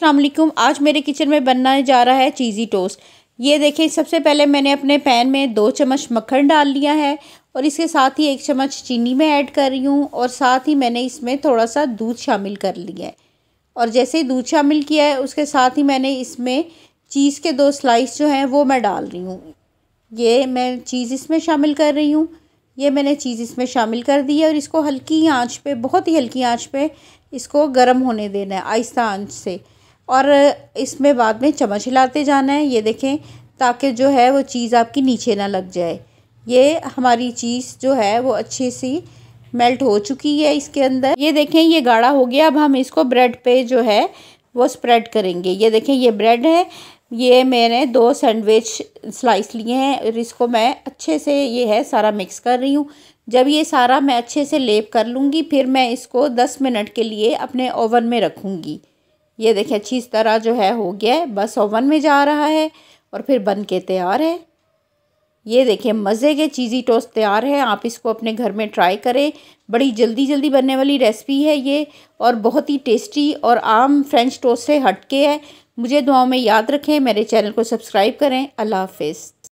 असलम आज मेरे किचन में बनना जा रहा है चीज़ी टोस्ट ये देखें, सबसे पहले मैंने अपने पैन में दो चम्मच मक्खन डाल लिया है और इसके साथ ही एक चम्मच चीनी में ऐड कर रही हूँ और साथ ही मैंने इसमें थोड़ा सा दूध शामिल कर लिया है। और जैसे ही दूध शामिल किया है, उसके साथ ही मैंने इसमें चीज़ के दो स्लाइस जो हैं, वो मैं डाल रही हूँ। ये मैं चीज़ इसमें शामिल कर रही हूँ। ये मैंने चीज़ इसमें शामिल कर दी है और इसको हल्की आँच पे, बहुत ही हल्की आँच पे इसको गर्म होने देना है, आहिस्ता आँच से। और इसमें बाद में चम्मच हिलाते जाना है, ये देखें, ताकि जो है वो चीज़ आपकी नीचे ना लग जाए। ये हमारी चीज़ जो है वो अच्छी सी मेल्ट हो चुकी है इसके अंदर। ये देखें, ये गाढ़ा हो गया। अब हम इसको ब्रेड पे जो है वो स्प्रेड करेंगे। ये देखें, ये ब्रेड है। ये मैंने दो सैंडविच स्लाइस लिए हैं और इसको मैं अच्छे से ये है सारा मिक्स कर रही हूँ। जब ये सारा मैं अच्छे से लेप कर लूँगी, फिर मैं इसको दस मिनट के लिए अपने ओवन में रखूँगी। ये देखें अच्छी इस तरह जो है हो गया है। बस ओवन में जा रहा है और फिर बन के तैयार है। ये देखें मज़े के चीज़ी टोस्ट तैयार है। आप इसको अपने घर में ट्राई करें। बड़ी जल्दी जल्दी बनने वाली रेसिपी है ये और बहुत ही टेस्टी और आम फ्रेंच टोस्ट से हटके है। मुझे दुआओं में याद रखें, मेरे चैनल को सब्सक्राइब करें। अल्लाह हाफिज़।